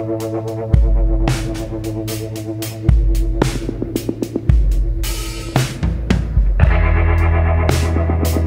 thank you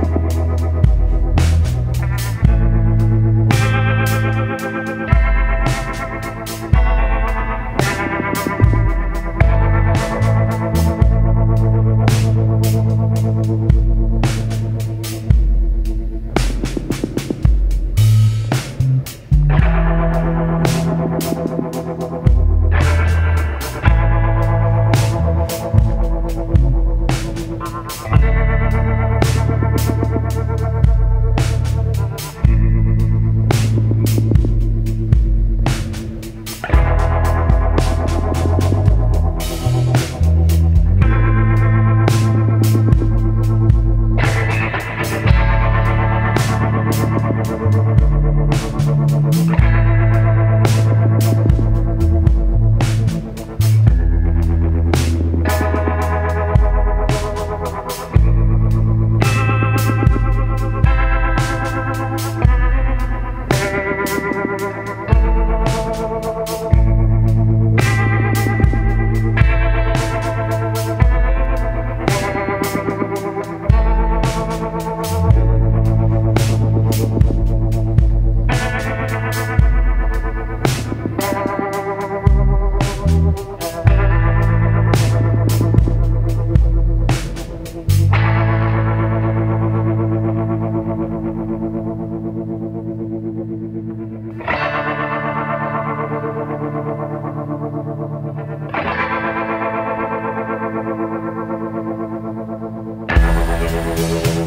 Thank